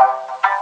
you.